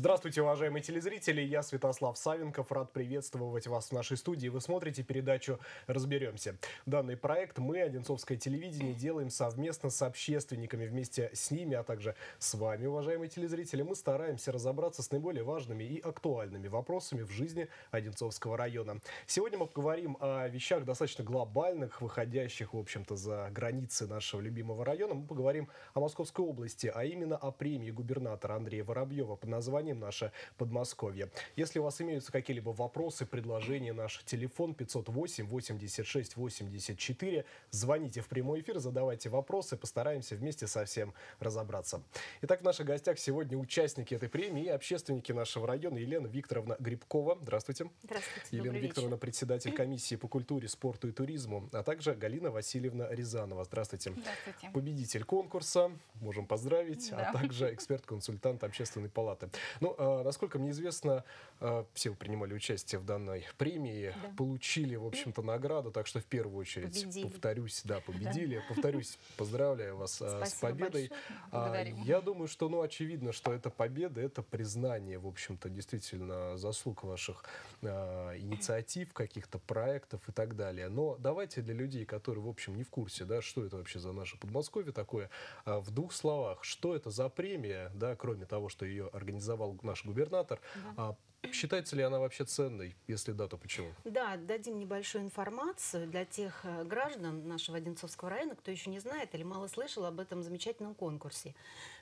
Здравствуйте, уважаемые телезрители. Я Святослав Савенков. Рад приветствовать вас в нашей студии. Вы смотрите передачу «Разберемся». Данный проект мы, Одинцовское телевидение, делаем совместно с общественниками. Вместе с ними, а также с вами, уважаемые телезрители, мы стараемся разобраться с наиболее важными и актуальными вопросами в жизни Одинцовского района. Сегодня мы поговорим о вещах достаточно глобальных, выходящих, в общем-то, за границы нашего любимого района. Мы поговорим о Московской области, а именно о премии губернатора Андрея Воробьева под названием «Наше Подмосковье». Если у вас имеются какие-либо вопросы, предложения, наш телефон 508 86 84. Звоните в прямой эфир, задавайте вопросы, постараемся вместе со всем разобраться. Итак, в наших гостях сегодня участники этой премии и общественники нашего района Елена Викторовна Грибкова. Здравствуйте. Здравствуйте. Елена Викторовна, председатель комиссии по культуре, спорту и туризму, а также Галина Васильевна Рязанова. Здравствуйте. Здравствуйте. Победитель конкурса, можем поздравить, Да. а также эксперт-консультант общественной палаты. Ну, а, насколько мне известно, а, все вы принимали участие в данной премии, Да. получили, в общем-то, награду, так что в первую очередь, Победили. повторюсь, да, победили, повторюсь, поздравляю вас а, с Спасибо победой. большое. А. Я думаю, что, ну, очевидно, что это победа, это признание, в общем-то, действительно заслуг ваших а, инициатив, каких-то проектов и так далее. Но давайте для людей, которые, в общем, не в курсе, да, что это вообще за наше Подмосковье такое, а, в двух словах, что это за премия, да, кроме того, что ее организовал наш губернатор, а, считается ли она вообще ценной? Если да, то почему? Да, дадим небольшую информацию для тех э, граждан нашего Одинцовского района, кто еще не знает или мало слышал об этом замечательном конкурсе.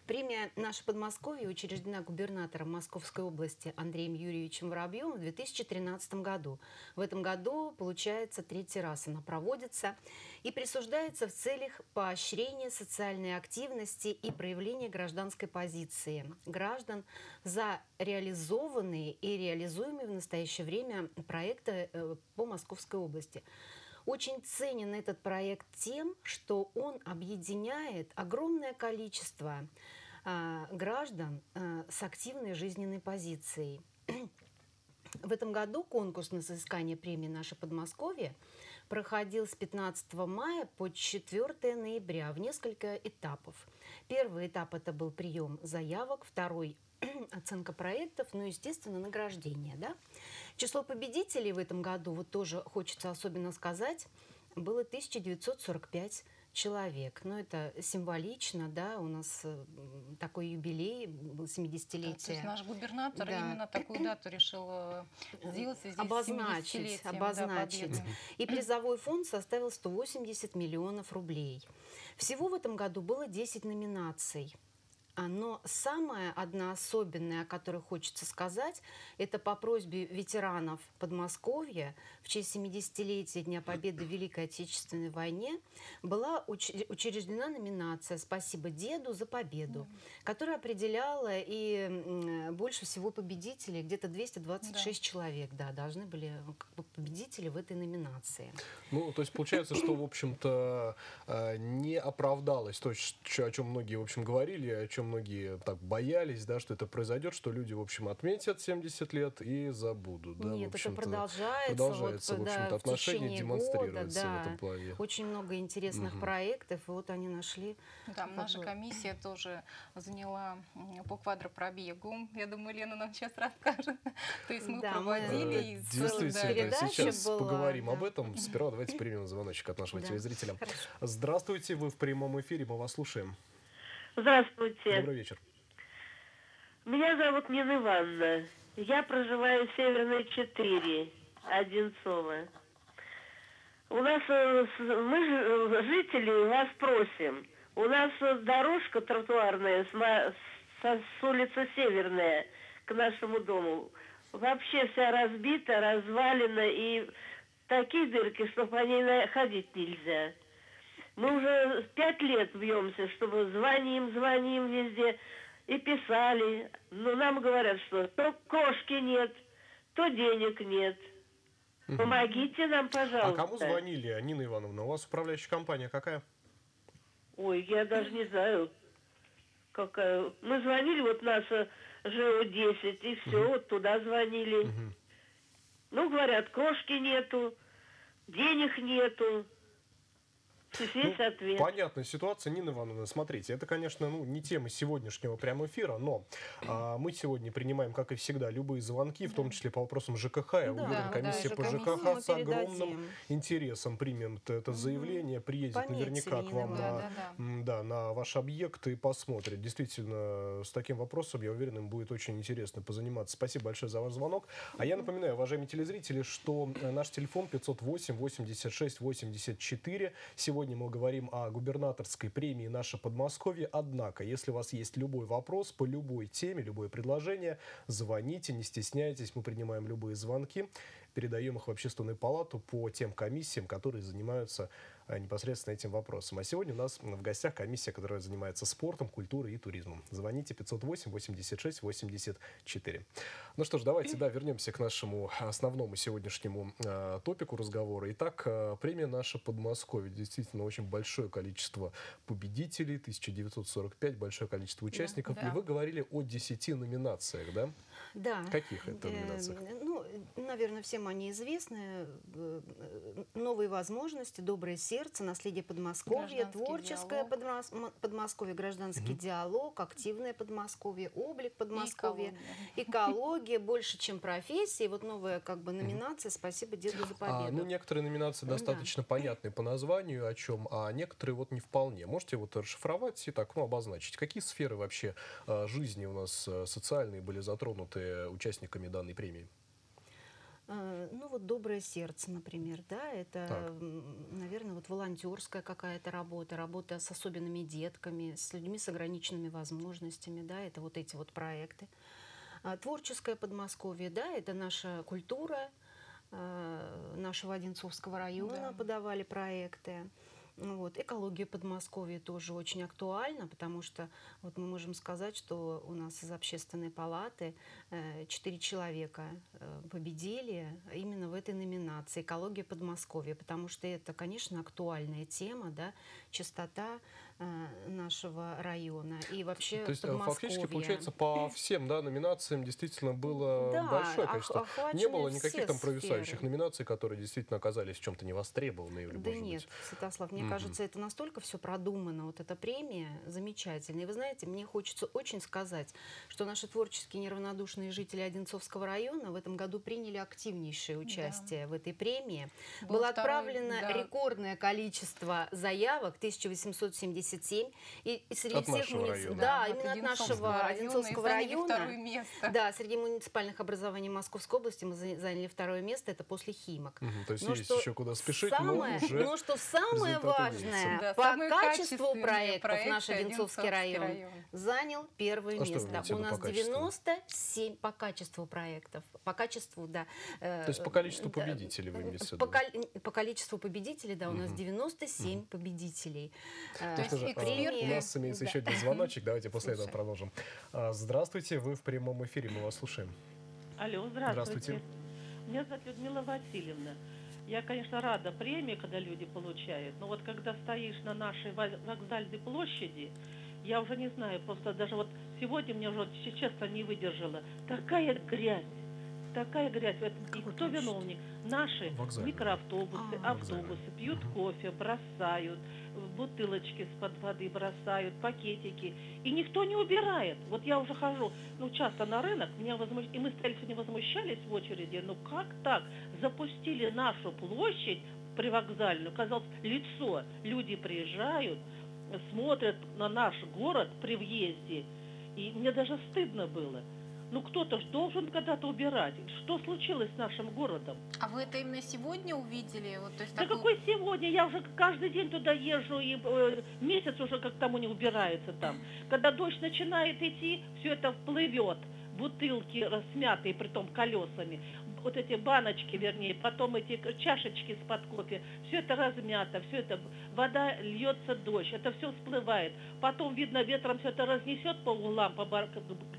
Премия «Наше Подмосковье» учреждена губернатором Московской области Андреем Юрьевичем Воробьевым в 2013 году. В этом году, получается, третий раз она проводится и присуждается в целях поощрения социальной активности и проявления гражданской позиции граждан за реализованные и реализуемые в настоящее время проекты э, по Московской области. Очень ценен этот проект тем, что он объединяет огромное количество а, граждан а, с активной жизненной позицией. В этом году конкурс на соискание премии «Наше Подмосковье» проходил с 15 мая по 4 ноября в несколько этапов. Первый этап – это был прием заявок, второй – оценка проектов, ну, естественно, награждение. Да? Число победителей в этом году, вот тоже хочется особенно сказать, было 1945 человек. Но это символично, да, у нас э, такой юбилей, был Да, то есть 70-летие. наш губернатор Да. именно такую дату решил э, сделать обозначить, 70-летием, да, обозначить. Победы. И призовой фонд составил 180 миллионов рублей. Всего в этом году было 10 номинаций. А, Но самая одна особенная, о которой хочется сказать, это по просьбе ветеранов Подмосковья в честь 70-летия Дня Победы в Великой Отечественной войне была уч- учреждена номинация «Спасибо деду за победу», которая определяла и больше всего победителей, где-то 226 человек, да, должны были ну, как бы победители в этой номинации. Ну, то есть получается, что, в общем-то, э, не оправдалось то, о чем многие, в общем, говорили, о чем многие так боялись, да, что это произойдет, что люди, в общем, отметят 70 лет и забудут. Да, Нет, в это продолжается. продолжается, вот, в общем-то, да, отношения демонстрируются года, в да. этом плане. Очень много интересных Мгм. проектов, и вот они нашли. Да, наша комиссия тоже заняла по квадропробегу. Я думаю, Лена нам сейчас расскажет. То есть мы Да, мы- проводили Э, и Действительно, да, сейчас была, поговорим да. об этом. Сперва давайте примем звоночек от нашего Да. телезрителя. Хорошо. Здравствуйте, вы в прямом эфире, мы вас слушаем. Здравствуйте. Добрый вечер. Меня зовут Нина Ивановна. Я проживаю в Северной 4, Одинцово. У нас, э, мы, э, жители, вас просим. У нас э, дорожка тротуарная с, улицы Северная к нашему дому вообще вся разбита, развалена и такие дырки, что по ней ходить нельзя. Мы уже пять лет бьемся, чтобы звоним, звоним везде и писали. Но нам говорят, что то кошки нет, то денег нет. Помогите нам, А пожалуйста. кому звонили, Нина Ивановна? У вас управляющая компания какая? Ой, я даже не знаю, какая. Мы звонили, вот наша ЖО-10, и все, вот туда звонили. Ну, говорят, кошки нету, денег нету. Здесь Ну, ответ. Понятная ситуация, Нина Ивановна. Смотрите, это, конечно, ну, не тема сегодняшнего прямого эфира, но а, мы сегодня принимаем, как и всегда, любые звонки, в том числе по вопросам ЖКХ. Я Да, уверен, комиссия да, по ЖКХ с огромным интересом примет это заявление, приедет Пометьте, наверняка к вам на, Да, да, да, на ваш объект и посмотрит. Действительно, с таким вопросом, я уверен, им будет очень интересно позаниматься. Спасибо большое за ваш звонок. А я напоминаю, уважаемые телезрители, что э, наш телефон 508 86 84. Сегодня мы говорим о губернаторской премии «Наше Подмосковье». Однако, если у вас есть любой вопрос по любой теме, любое предложение, звоните, не стесняйтесь, мы принимаем любые звонки, передаем их в общественную палату по тем комиссиям, которые занимаются э, непосредственно этим вопросом. А сегодня у нас в гостях комиссия, которая занимается спортом, культурой и туризмом. Звоните 508 86 84. Ну что ж, давайте, да, вернемся к нашему основному сегодняшнему э, топику разговора. Итак, э, премия наша Подмосковье. Действительно, очень большое количество победителей, 1945, большое количество участников. да. И вы говорили о 10 номинациях, да? Да. Каких это номинациях? Ну, наверное, всем они известны. Э, э, Новые возможности, доброе сердце, наследие Подмосковья, Гражданский творческое диалог. Подмосковье, гражданский диалог, активное Подмосковье, облик Подмосковья, экология, больше, чем профессии. Вот новая как бы номинация «Спасибо деду за победу». А, ну, некоторые номинации Да. достаточно понятны по названию, о чем, а некоторые вот не вполне. Можете вот расшифровать и так, ну, обозначить, какие сферы вообще э, жизни у нас э, социальные были затронуты участниками данной премии? Э, Ну вот доброе сердце, например, да, это, Так. наверное, вот волонтерская какая-то работа, работа с особенными детками, с людьми с ограниченными возможностями, да, это вот эти вот проекты. А Творческое Подмосковье, да, это наша культура э, нашего Одинцовского района Да. подавали проекты. Ну Вот. Экология Подмосковья тоже очень актуальна, потому что вот мы можем сказать, что у нас из общественной палаты э, четыре человека э, победили именно в этой номинации «Экология Подмосковья», потому что это, конечно, актуальная тема, да, чистота нашего района и вообще То есть э, фактически, получается, по всем да, номинациям действительно было Да, большое количество. Не было никаких там провисающих сферы. номинаций, которые действительно оказались в чем-то невостребованные или, Да нет, быть. Святослав, мне Мгм. кажется, это настолько все продумано, вот эта премия замечательная. И вы знаете, мне хочется очень сказать, что наши творческие неравнодушные жители Одинцовского района в этом году приняли активнейшее участие в этой премии. Был Было второй, отправлено да. рекордное количество заявок, 1877. И, и среди От всех нашего муници- района. Да, вот именно от нашего района Одинцовского района. место. Да, среди муниципальных образований Московской области мы за- заняли второе место, это после Химок. Мгм, То есть Но есть что еще куда спешить, самое, но уже но что самое важное. Да, по качеству проектов проекты наш Одинцовский район, район. занял первое А что вы место. У нас по качеству? 97 по качеству проектов. По качеству, да. э, То есть по количеству да, победителей вы имеете в виду? По, кол- по количеству победителей, да, у нас 97 победителей. Э, То что же, а, эксперты- у нас имеется Да. еще один звоночек, давайте после этого Слушай. продолжим. А, Здравствуйте, вы в прямом эфире, мы вас слушаем. Алло, здравствуйте. Здравствуйте. Меня зовут Людмила Васильевна. Я, конечно, рада премии, когда люди получают, но вот когда стоишь на нашей вокзальной площади, я уже не знаю, просто даже вот сегодня мне уже, честно, не выдержала. Такая грязь, такая грязь. И кто виновник? Наши Вокзальная. микроавтобусы, А. автобусы пьют кофе, бросают, бутылочки из-под воды бросают, пакетики. И никто не убирает. Вот я уже хожу, ну, часто на рынок, меня возмущ... и мы стояли сегодня возмущались в очереди, ну как так? Запустили нашу площадь привокзальную, казалось, лицо. Люди приезжают, смотрят на наш город при въезде, и мне даже стыдно было. Ну кто-то ж должен когда-то убирать. Что случилось с нашим городом? А вы это именно сегодня увидели? Вот, то есть Да такую- какой сегодня? Я уже каждый день туда езжу, и э, месяц уже как тому не убирается там. Когда дождь начинает идти, все это плывет. Бутылки смятые, притом колесами. Вот эти баночки, вернее, потом эти чашечки из-под кофе. Все это размято, все это, вода льется дождь, это все всплывает. Потом, видно, ветром все это разнесет по углам, по бар-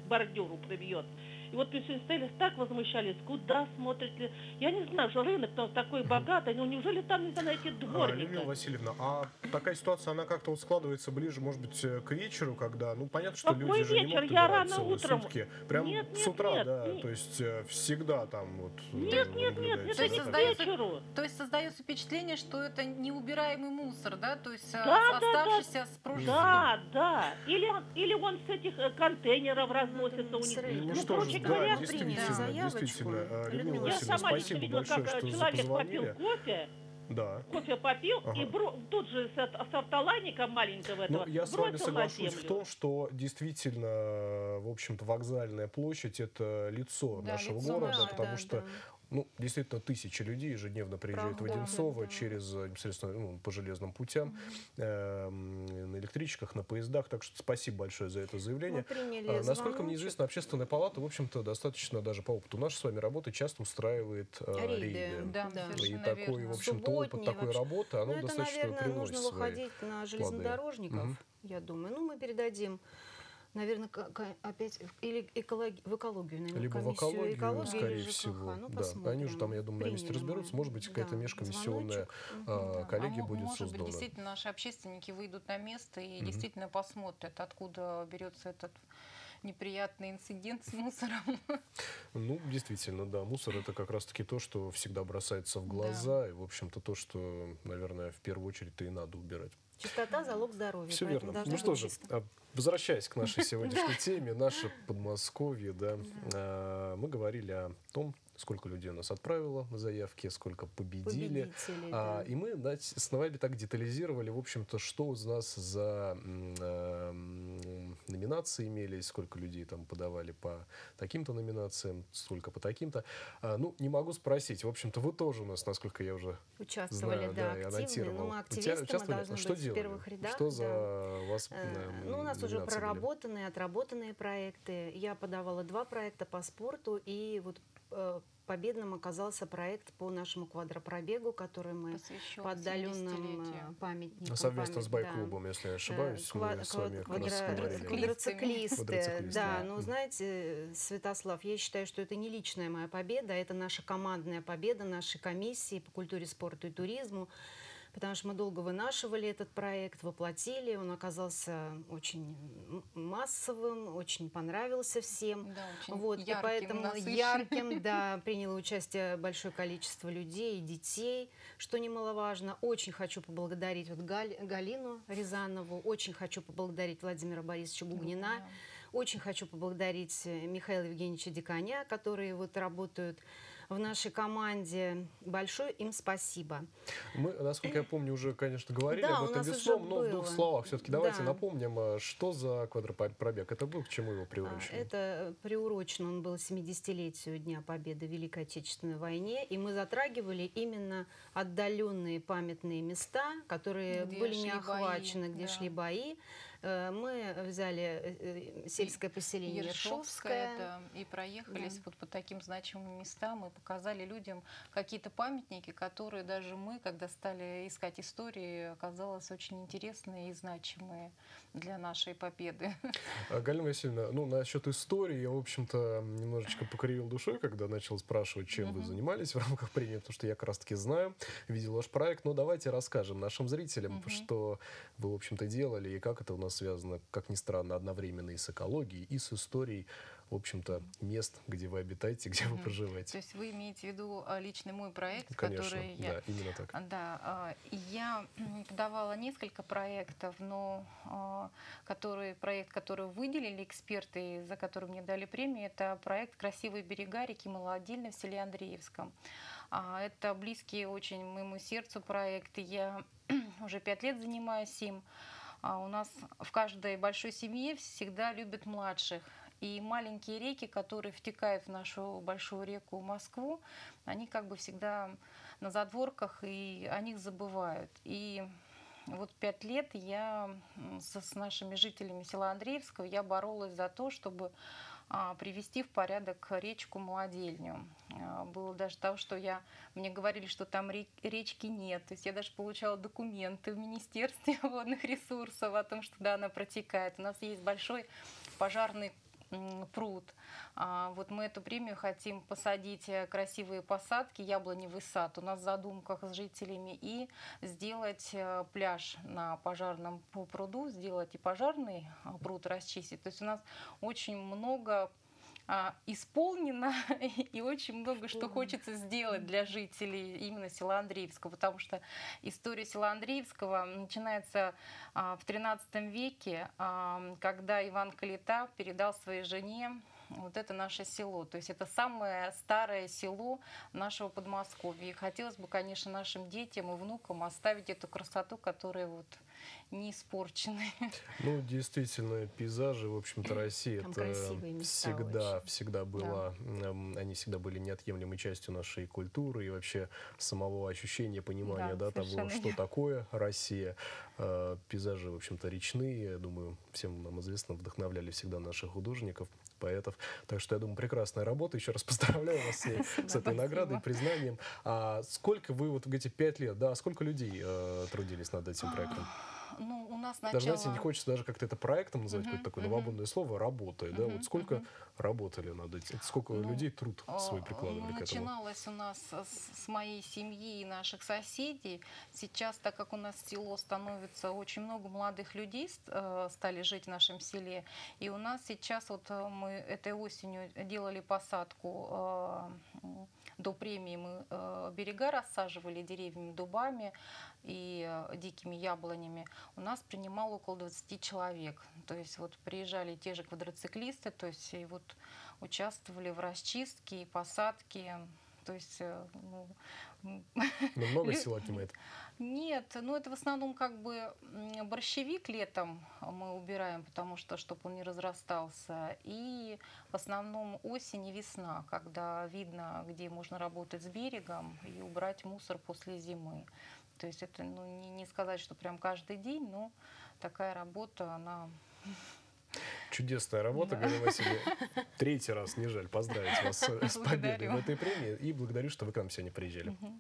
бордюру прибьет. И вот пенсионеры так возмущались, куда смотрит ли... Я не знаю, что рынок там такой богатый, ну неужели там нельзя найти А, дворника? Людмила Васильевна, а такая ситуация, она как-то вот складывается ближе, может быть, э, к вечеру, когда, ну, понятно, что Какой люди же не вечер? могут Я рано утром. сутки. Прям Нет, с нет, утра, нет, да, нет. то есть э, всегда там вот... Нет, э, нет, нет, наблюдается, это есть не да, к так? создается- вечеру. То есть создается впечатление, что это неубираемый мусор, да? То есть а, Да, да, да. оставшийся с прошлого. Да, да. Или он, или он с этих контейнеров разносится у них. С. Ну, Ну, что короче говоря, да, действительно, заявочку. Э, Людмила Я сама лично видела, большое, как что человек попил кофе, Да. кофе попил и Ага. бро- тут же с, автолайника маленького Ну, этого я с вами соглашусь на в том, что действительно, э, в общем-то, вокзальная площадь это лицо Да, нашего лицо города, наше, потому да, что да. Ну, действительно, тысячи людей ежедневно приезжают в Проходят, Одинцово да. через, э, непосредственно, ну, по железным путям, эм, на электричках, на поездах. Так что спасибо большое за это Мы заявление. приняли А, Насколько мне известно, общественная палата, в общем-то, достаточно даже по опыту нашей с вами работы часто устраивает э, Рейды. рейды. Да, Да. И такой, верно. в общем-то, опыт такой вообще. работы, оно Ну, это, достаточно наверное, приносит нужно свои выходить на железнодорожников, Мгм. я думаю. Ну, мы передадим, наверное, опять в- или экологи- в экологию, наверное, Либо в комиссию экологию, экологии скорее или ЖКХ. всего. Ну, да. Они уже там, я думаю, на месте разберутся. Может быть, какая-то Да, межкомиссионная а, Да. коллегия А будет может создана. быть, действительно, наши общественники выйдут на место и Мгм. действительно посмотрят, откуда берется этот неприятный инцидент с мусором. Ну, действительно, да, мусор это как раз-таки то, что всегда бросается в глаза, и, в общем-то, то, что, наверное, в первую очередь-то и надо убирать. Чистота – залог здоровья. Все верно. Ну что же, чисто. а, возвращаясь к нашей сегодняшней теме, наше Подмосковье, да, а, мы говорили о том, сколько людей у нас отправило заявки, сколько победили. А, да. и мы да, с вами так детализировали, в общем-то, что у нас за м, э, м, номинации имелись, сколько людей там подавали по таким-то номинациям, сколько по таким-то. А, ну, не могу спросить. В общем-то, вы тоже у нас, насколько я уже Участвовали, знаю, да, и активно. Ну, мы активисты, мы участвовали? должны что быть в делали? первых рядах. Что за да. вас Э, Ну, у нас уже номинации были? проработанные, отработанные проекты. Я подавала два проекта по спорту, и вот победным оказался проект по нашему квадропробегу, который мы посвящен по отдаленным 70-летию. э, памятникам. Совместно с память- да. байклубом, если я не Э, ошибаюсь, ква- мы с вами квадро-. Квадроциклисты. Да, да. ну знаете, Святослав, я считаю, что это не личная моя победа, это наша командная победа нашей комиссии по культуре, спорту и туризму. Потому что мы долго вынашивали этот проект, воплотили. Он оказался очень массовым, очень понравился всем. Да, очень Вот, и ярким, поэтому насыщенным. ярким, да, приняло участие большое количество людей и детей, что немаловажно. Очень хочу поблагодарить вот Галь- Галину Рязанову, очень хочу поблагодарить Владимира Борисовича Гугнина, Да. очень хочу поблагодарить Михаила Евгеньевича Диконя, которые вот работают в нашей команде. Большое им спасибо. Мы, насколько я помню, уже, конечно, говорили Да, об у этом нас уже весном, но в двух было. словах все-таки давайте Да. напомним, а, что за квадропробег это был, к чему его А, приурочено. Это приурочен он был 70-летию Дня Победы в Великой Отечественной войне, и мы затрагивали именно отдаленные памятные места, которые Где были не бои, охвачены, где да. шли бои. Э, Мы взяли э, э, сельское поселение Ершовское. да, и проехались Да. вот по таким значимым местам и показали людям какие-то памятники, которые даже мы, когда стали искать истории, оказалось очень интересные и значимые для нашей победы. А, Галина Васильевна, ну, насчет истории, я, в общем-то, немножечко покривил душой, когда начал спрашивать, чем вы занимались в рамках премии, потому что я как раз-таки знаю, видел ваш проект. Но давайте расскажем нашим зрителям, что вы, в общем-то, делали, и как это у нас связано, как ни странно, одновременно и с экологией, и с историей, в общем-то, мест, где вы обитаете, где вы проживаете. То есть вы имеете в виду а, личный мой проект, Конечно, который я да, именно так. А, Да, а, я подавала несколько проектов, но который, проект, который выделили эксперты, за который мне дали премию, это проект «Красивые берега реки Малоотдельной» в селе Андреевском. Это близкий очень моему сердцу проект, я уже пять лет занимаюсь им. А У нас в каждой большой семье всегда любят младших. И маленькие реки, которые втекают в нашу большую реку Москву, они как бы всегда на задворках, и о них забывают. И вот пять лет я с нашими жителями села Андреевского я боролась за то, чтобы привести в порядок речку Молодельню. А, было даже того, что я, мне говорили, что там ре- речки нет. То есть я даже получала документы в Министерстве водных ресурсов о том, что да, она протекает. У нас есть большой пожарный пруд. А, вот мы эту премию хотим посадить э, красивые посадки, яблоневый сад у нас в задумках с жителями и сделать э, пляж на пожарном пруду, сделать и пожарный а, пруд расчистить. То есть у нас очень много а, исполнено и очень много что хочется сделать для жителей именно села Андреевского, потому что история села Андреевского начинается а, в XIII веке, а, когда Иван Калита передал своей жене вот это наше село. То есть это самое старое село нашего Подмосковья. И хотелось бы, конечно, нашим детям и внукам оставить эту красоту, которая вот не испорчены. Ну, действительно, пейзажи, в общем-то, России Там это всегда, очень. всегда было, да. они всегда были неотъемлемой частью нашей культуры и вообще самого ощущения, понимания, да, да того, что такое Россия. А, пейзажи, в общем-то, речные, я думаю, всем нам известно, вдохновляли всегда наших художников поэтов. Так что, я думаю, прекрасная работа. Еще раз поздравляю вас с этой наградой, признанием. А сколько вы вот эти пять лет, да, сколько людей э, трудились над этим проектом? Ну, у нас начало... Даже, знаете, не хочется даже как-то это проектом называть, uh-huh, какое-то такое uh-huh. новободное слово, работает, uh-huh, да? Вот сколько uh-huh. работали над этим, сколько ну, людей труд свой прикладывали ну, к этому? Начиналось у нас с, с моей семьи и наших соседей. Сейчас, так как у нас село становится, очень много молодых людей э, стали жить в нашем селе, и у нас сейчас вот э, мы этой осенью делали посадку э, до премии мы берега рассаживали деревьями, дубами и дикими яблонями. У нас принимало около 20 человек. То есть вот приезжали те же квадроциклисты, то есть и вот участвовали в расчистке и посадке. То есть, э, ну, ну, много сил отнимает? Нет, ну это в основном как бы борщевик летом мы убираем, потому что, чтобы он не разрастался. И в основном осень и весна, когда видно, где можно работать с берегом и убрать мусор после зимы. То есть это ну, не, не сказать, что прям каждый день, но такая работа, она Чудесная работа, да. Галина Васильевна. Третий раз, не жаль, поздравить вас с победой в этой премии. И благодарю, что вы к нам сегодня приезжали. Угу.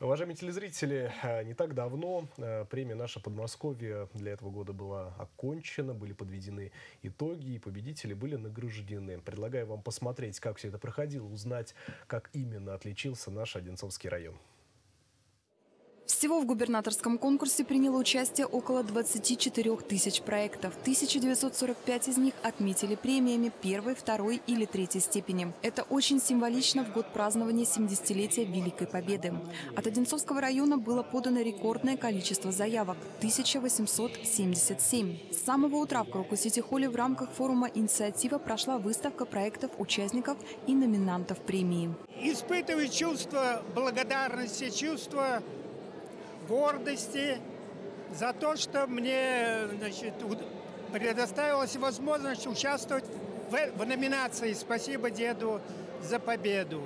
Уважаемые телезрители, э, не так давно э, премия «Наша Подмосковье» для этого года была окончена, были подведены итоги, и победители были награждены. Предлагаю вам посмотреть, как все это проходило, узнать, как именно отличился наш Одинцовский район. Всего в губернаторском конкурсе приняло участие около 24 тысяч проектов. 1945 из них отметили премиями первой, второй или третьей степени. Это очень символично в год празднования 70-летия Великой Победы. От Одинцовского района было подано рекордное количество заявок – 1877. С самого утра в Круку-Сити-Холле в рамках форума «Инициатива» прошла выставка проектов участников и номинантов премии. Испытываю чувство благодарности, чувство гордости за то, что мне значит, предоставилась возможность участвовать в, в номинации «Спасибо деду за победу».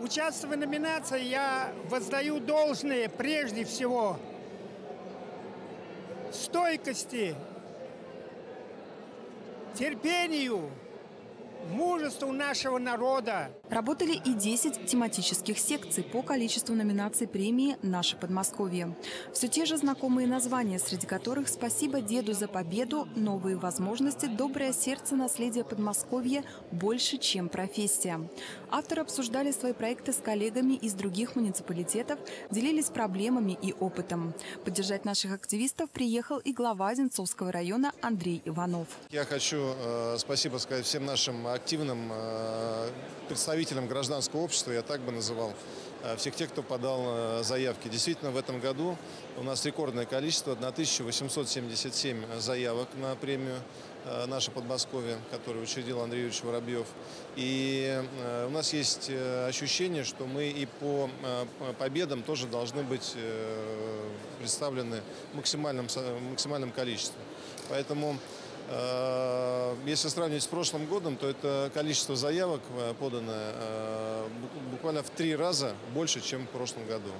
Участвуя в номинации, я воздаю должное прежде всего стойкости, терпению, мужеству нашего народа. Работали и 10 тематических секций по количеству номинаций премии «Наше Подмосковье». Все те же знакомые названия, среди которых «Спасибо деду за победу», «Новые возможности», «Доброе сердце», «Наследие Подмосковья», «Больше, чем профессия». Авторы обсуждали свои проекты с коллегами из других муниципалитетов, делились проблемами и опытом. Поддержать наших активистов приехал и глава Одинцовского района Андрей Иванов. Я хочу э, спасибо сказать всем нашим активным э, представителям гражданского общества, я так бы называл, э, всех тех, кто подал э, заявки. Действительно, в этом году у нас рекордное количество, 1877 заявок на премию «Наше Подмосковье», которую учредил Андрей Юрьевич Воробьев. И у нас есть ощущение, что мы и по победам тоже должны быть представлены в максимальном, максимальном количестве. Поэтому если сравнивать с прошлым годом, то это количество заявок э, поданное э, буквально в три раза больше, чем в прошлом году.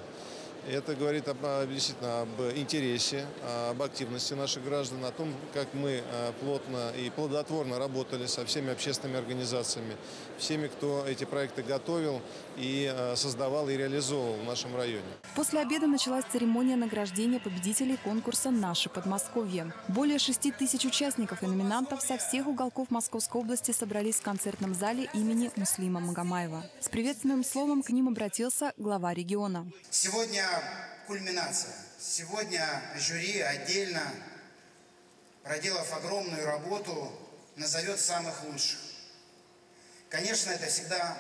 Это говорит об, действительно об интересе, об активности наших граждан, о том, как мы э, плотно и плодотворно работали со всеми общественными организациями, всеми, кто эти проекты готовил и э, создавал и реализовывал в нашем районе. После обеда началась церемония награждения победителей конкурса «Наше Подмосковье». Более 6 тысяч участников и номинантов со всех уголков Московской области собрались в концертном зале имени Муслима Магомаева. С приветственным словом к ним обратился глава региона. Сегодня кульминация. Сегодня жюри отдельно, проделав огромную работу, назовет самых лучших. Конечно, это всегда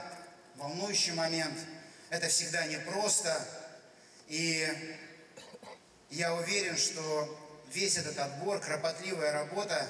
волнующий момент, это всегда непросто. И я уверен, что весь этот отбор, кропотливая работа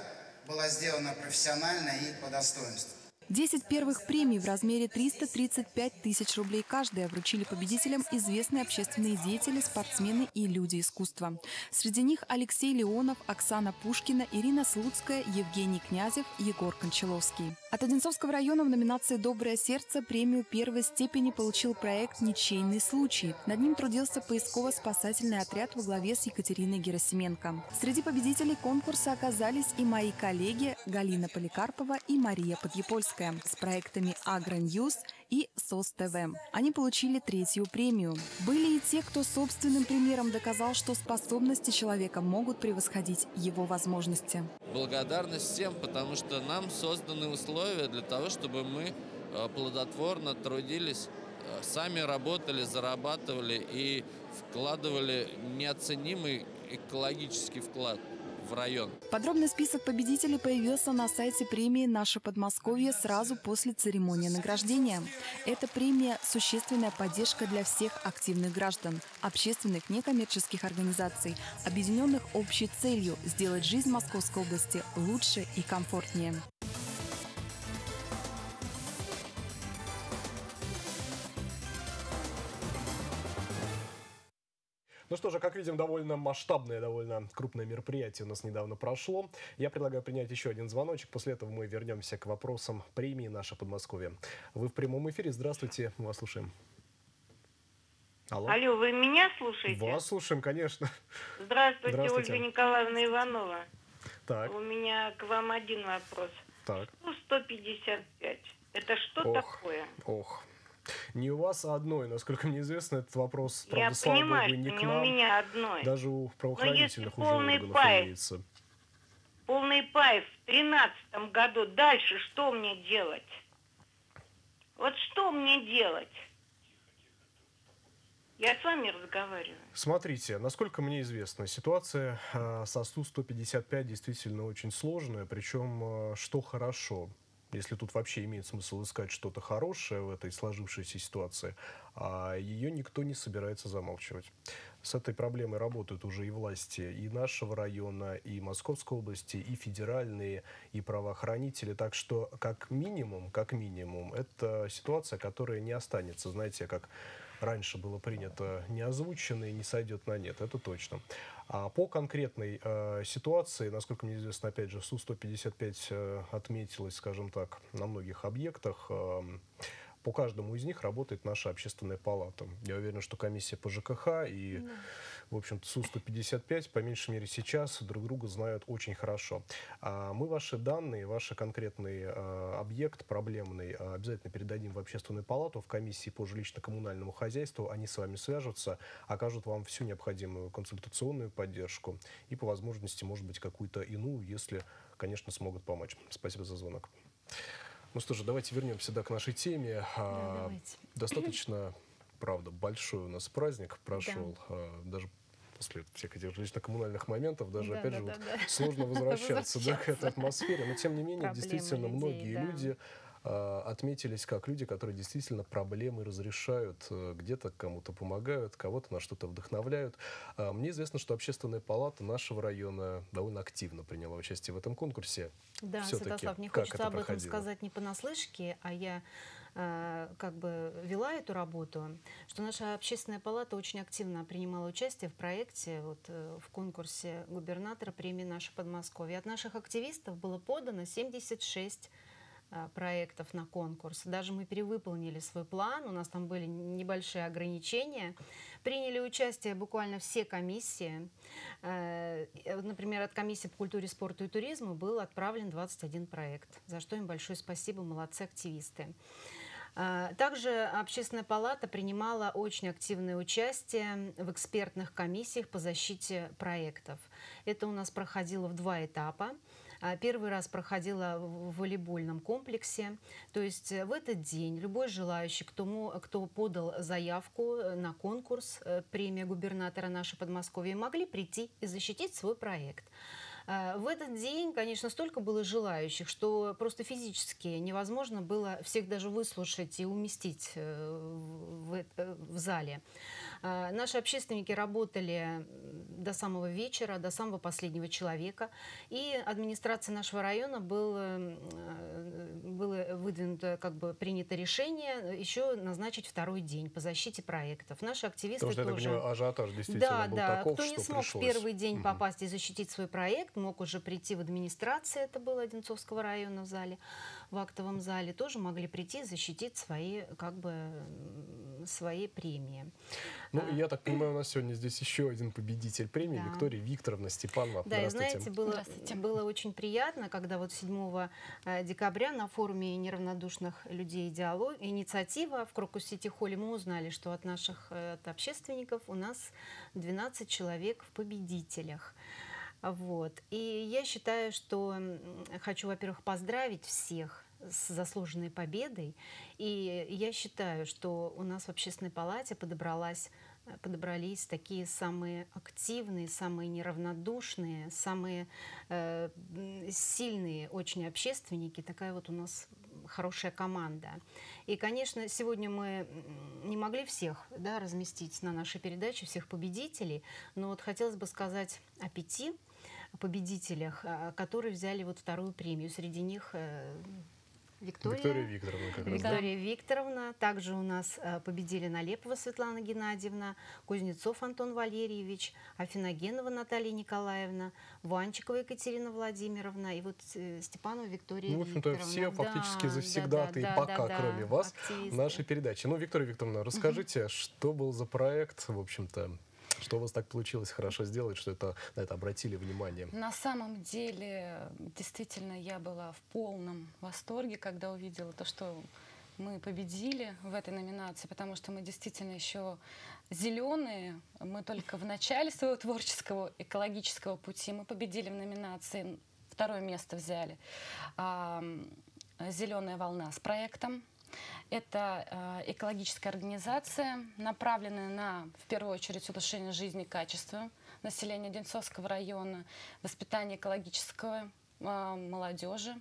была сделана профессионально и по достоинству. Десять первых премий в размере 335 тысяч рублей каждая вручили победителям известные общественные деятели, спортсмены и люди искусства. Среди них Алексей Леонов, Оксана Пушкина, Ирина Слуцкая, Евгений Князев, Егор Кончаловский. От Одинцовского района в номинации «Доброе сердце» премию первой степени получил проект «Ничейный случай». Над ним трудился поисково-спасательный отряд во главе с Екатериной Герасименко. Среди победителей конкурса оказались и мои коллеги Галина Поликарпова и Мария Подъепольская с проектами «Агроньюз» и «СОС ТВ». Они получили третью премию. Были и те, кто собственным примером доказал, что способности человека могут превосходить его возможности. Благодарность всем, потому что нам созданы условия для того, чтобы мы э, плодотворно трудились, э, сами работали, зарабатывали и вкладывали неоценимый экологический вклад – в район. Подробный список победителей появился на сайте премии «Наше Подмосковье» сразу после церемонии награждения. Эта премия – существенная поддержка для всех активных граждан, общественных некоммерческих организаций, объединенных общей целью – сделать жизнь Московской области лучше и комфортнее. Ну что же, как видим, довольно масштабное, довольно крупное мероприятие у нас недавно прошло. Я предлагаю принять еще один звоночек. После этого мы вернемся к вопросам премии «Наше Подмосковье». Вы в прямом эфире. Здравствуйте, мы вас слушаем. Алло. Алло, вы меня слушаете? Вас слушаем, конечно. Здравствуйте, Здравствуйте. Ольга Николаевна Иванова. Так. У меня к вам один вопрос. Так. Ну, 155. Это что ох, такое? Ох, не у вас, а одной. Насколько мне известно, этот вопрос, правда, Я слава понимаю, богу, не к нам. у меня одной. Даже у правоохранительных уже органов пай, имеется. Полный пай в тринадцатом году. Дальше что мне делать? Вот что мне делать? Я с вами разговариваю. Смотрите, насколько мне известно, ситуация э, со СУ-155 действительно очень сложная, причем э, что хорошо если тут вообще имеет смысл искать что-то хорошее в этой сложившейся ситуации, а ее никто не собирается замалчивать. С этой проблемой работают уже и власти и нашего района, и Московской области, и федеральные, и правоохранители. Так что, как минимум, как минимум, это ситуация, которая не останется, знаете, как раньше было принято, не озвучено и не сойдет на нет, это точно. А по конкретной э, ситуации, насколько мне известно, опять же, Су-155 э, отметилась, скажем так, на многих объектах. Э, по каждому из них работает наша общественная палата. Я уверен, что комиссия по ЖКХ и... Mm в общем-то, Су-155, по меньшей мере сейчас, друг друга знают очень хорошо. А мы ваши данные, ваш конкретный а, объект проблемный а, обязательно передадим в общественную палату, в комиссии по жилищно-коммунальному хозяйству. Они с вами свяжутся, окажут вам всю необходимую консультационную поддержку и, по возможности, может быть, какую-то иную, если, конечно, смогут помочь. Спасибо за звонок. Ну что же, давайте вернемся да, к нашей теме. Да, Достаточно правда, большой у нас праздник прошел. Да. А, даже после всех этих жилищно-коммунальных моментов, даже, да, опять да, же, да, вот да. сложно возвращаться да, к этой атмосфере. Но, тем не менее, Проблемы действительно, людей, многие да. люди а, отметились как люди, которые действительно проблемы разрешают, э, где-то кому-то помогают, кого-то на что-то вдохновляют. А, мне известно, что общественная палата нашего района довольно активно приняла участие в этом конкурсе. Да, Святослав, мне хочется об этом сказать не понаслышке, а я как бы вела эту работу, что наша общественная палата очень активно принимала участие в проекте, вот, э, в конкурсе губернатора премии «Наше Подмосковье». От наших активистов было подано 76 а, проектов на конкурс. Даже мы перевыполнили свой план, у нас там были небольшие ограничения. Приняли участие буквально все комиссии. Э, например, от комиссии по культуре, спорту и туризму был отправлен 21 проект, за что им большое спасибо, молодцы активисты. А, также Общественная палата принимала очень активное участие в экспертных комиссиях по защите проектов. Это у нас проходило в два этапа. А, первый раз проходила в волейбольном комплексе. То есть э, в этот день любой желающий, кто, кто подал заявку э, на конкурс э, премия губернатора нашей Подмосковья, могли прийти и защитить свой проект. А, в этот день, конечно, столько было желающих, что просто физически невозможно было всех даже выслушать и уместить в, в зале. А, наши общественники работали до самого вечера, до самого последнего человека. И администрация нашего района был, э, было выдвинуто, как бы принято решение еще назначить второй день по защите проектов. Наши активисты Потому что, тоже... Я так понимаю, ажиотаж действительно да, был да. таков, Кто не смог в первый день угу. попасть и защитить свой проект, мог уже прийти в администрацию, это было Одинцовского района в зале, в актовом зале, тоже могли прийти и защитить свои, как бы, свои премии. Ну, а, я так понимаю, у нас сегодня здесь еще один победитель премии, да. Виктория Викторовна Степанова. Да, и знаете, было, было очень приятно, когда вот 7 э, декабря на форуме неравнодушных людей диалог, инициатива в Крокус-Сити-Холле мы узнали, что от наших э, от общественников у нас 12 человек в победителях. Вот. И я считаю, что хочу, во-первых, поздравить всех с заслуженной победой. И я считаю, что у нас в общественной палате подобралась подобрались такие самые активные, самые неравнодушные, самые э, сильные очень общественники. Такая вот у нас хорошая команда. И, конечно, сегодня мы не могли всех да, разместить на нашей передаче, всех победителей, но вот хотелось бы сказать о пяти победителях, а, которые взяли вот вторую премию. Среди них э, Виктория, Виктория Викторовна как раз. Виктория да. Викторовна. Также у нас э, победили Налепова Светлана Геннадьевна, Кузнецов Антон Валерьевич, Афиногенова Наталья Николаевна, Ванчикова Екатерина Владимировна и вот э, Степанова Виктория Ну, в общем-то, все фактически да, завсегдаты да, да, и пока, да, кроме вас, активисты. нашей передачи. Ну, Виктория Викторовна, расскажите, что был за проект, в общем-то, что у вас так получилось хорошо сделать, что это, на это обратили внимание? На самом деле, действительно, я была в полном восторге, когда увидела то, что мы победили в этой номинации, потому что мы действительно еще зеленые. Мы только в начале своего творческого экологического пути. Мы победили в номинации, второе место взяли. «Зеленая волна» с проектом это э, экологическая организация, направленная на, в первую очередь, улучшение жизни и качества населения Одинцовского района, воспитание экологического э, молодежи.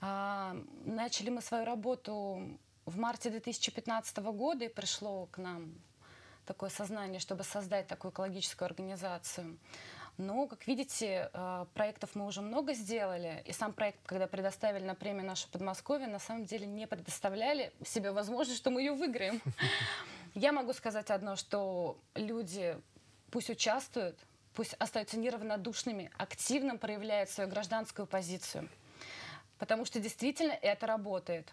Э, начали мы свою работу в марте 2015 года, и пришло к нам такое сознание, чтобы создать такую экологическую организацию. Но, как видите, э, проектов мы уже много сделали, и сам проект, когда предоставили на премию нашу Подмосковье, на самом деле не предоставляли себе возможность, что мы ее выиграем. Я могу сказать одно, что люди пусть участвуют, пусть остаются неравнодушными, активно проявляют свою гражданскую позицию. Потому что действительно это работает.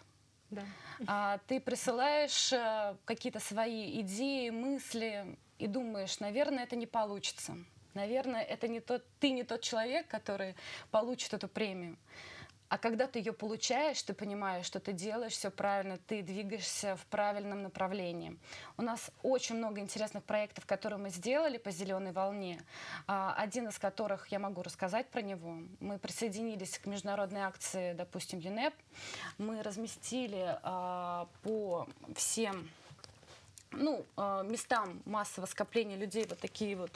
Да. А, ты присылаешь а, какие-то свои идеи, мысли и думаешь, наверное, это не получится. Наверное, это не тот, ты не тот человек, который получит эту премию. А когда ты ее получаешь, ты понимаешь, что ты делаешь все правильно, ты двигаешься в правильном направлении. У нас очень много интересных проектов, которые мы сделали по «Зеленой волне». А, один из которых я могу рассказать про него. Мы присоединились к международной акции, допустим, ЮНЕП. Мы разместили а, по всем ну, а, местам массового скопления людей вот такие вот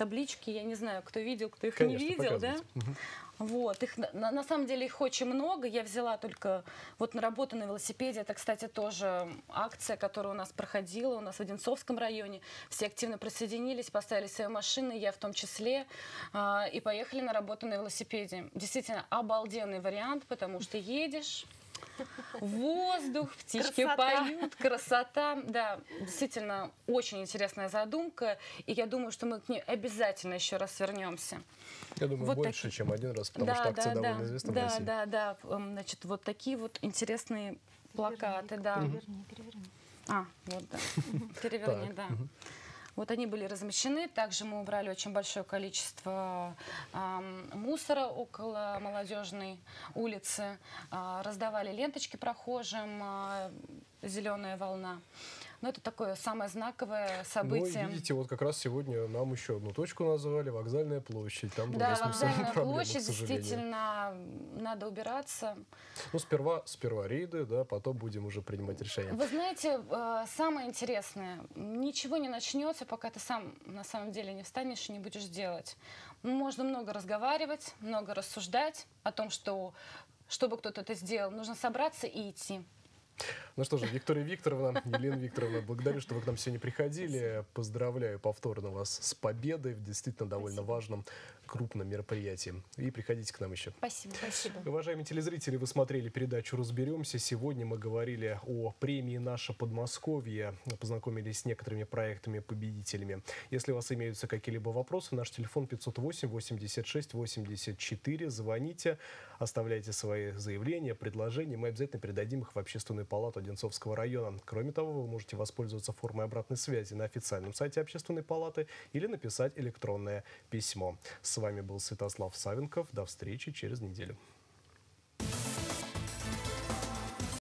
таблички, я не знаю, кто видел, кто их Конечно, не видел, да? Угу. Вот, их, на, на самом деле их очень много. Я взяла только вот на работу на велосипеде. Это, кстати, тоже акция, которая у нас проходила, у нас в Одинцовском районе. Все активно присоединились, поставили свои машины, я в том числе, э, и поехали на работу на велосипеде. Действительно, обалденный вариант, потому что едешь, Воздух, птички Красота. поют, красота. Да, действительно, очень интересная задумка. И я думаю, что мы к ней обязательно еще раз вернемся. Я думаю, Вот больше, такие. чем один раз, потому да, что акция да, довольно да, известна в да, России. да, да. Эм, Значит, вот такие вот интересные плакаты, да. Переверни, переверни. А, вот, да. Переверни, Так, да. Вот они были размещены. Также мы убрали очень большое количество ам, мусора около молодежной улицы. А, раздавали ленточки прохожим «Зеленая волна». Но это такое самое знаковое Ну, событие. видите, вот как раз сегодня нам еще одну точку назвали, вокзальная площадь. Там да, вокзальная проблема, площадь действительно надо убираться. Ну, сперва, сперва рейды, да, потом будем уже принимать решения. Вы знаете, э, самое интересное, ничего не начнется, пока ты сам на самом деле не встанешь и не будешь делать. Можно много разговаривать, много рассуждать о том, что чтобы кто-то это сделал, нужно собраться и идти. Ну что же, Виктория Викторовна, Елена Викторовна, благодарю, что вы к нам сегодня приходили. Поздравляю повторно вас с победой в действительно довольно важном, крупном мероприятии. И приходите к нам еще. Спасибо. Спасибо. Уважаемые телезрители, вы смотрели передачу «Разберемся». Сегодня мы говорили о премии «Наше Подмосковье», познакомились с некоторыми проектами-победителями. Если у вас имеются какие-либо вопросы, наш телефон 508-86-84. Звоните, оставляйте свои заявления, предложения. Мы обязательно передадим их в Общественную палату Одинцовского района. Кроме того, вы можете воспользоваться формой обратной связи на официальном сайте Общественной палаты или написать электронное письмо. С вами был Святослав Савенков. До встречи через неделю.